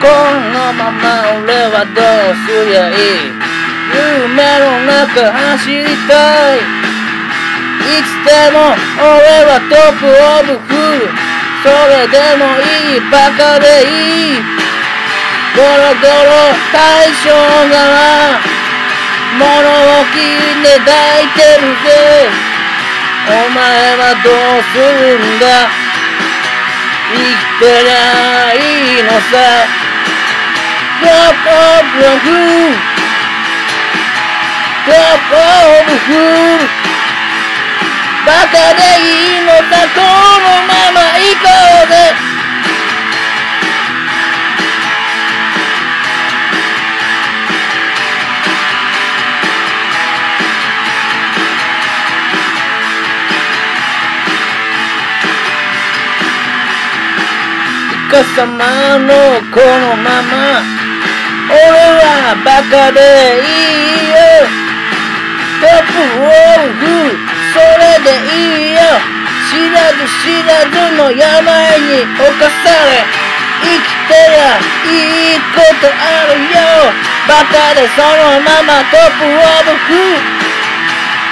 このまま俺はどうすりゃいい？夢の中走りたい。いつでも俺は top of fool それでもいいバカでいい。ゴロゴロ大将がな物置で抱いてるぜ。お前はどうするんだ？生きてりゃいいのさ。Top of the food Top of the food バカでいいのさこのまま行こうぜイカ様のこのままバカでいいよ。トップオフそれでいいよ。知らず知らずの病に侵され生きてりゃいいことあるよ。バカでそのままトップオブフ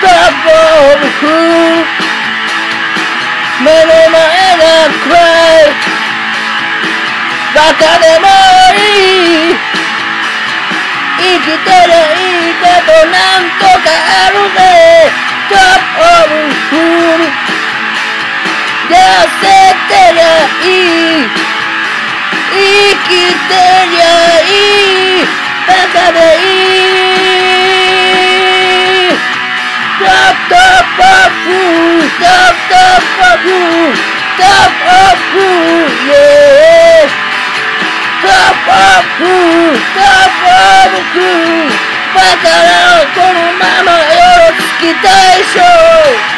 トップオブフ目の前が暗い。バカでもいい。生きてりゃいいことなんとかあるぜ top of fool 痩せてりゃいい生きてりゃいいバカでいいトップトップオブフールトップトップオブフールトップオブフール food, top of food バカなこのままよろつきたいしょ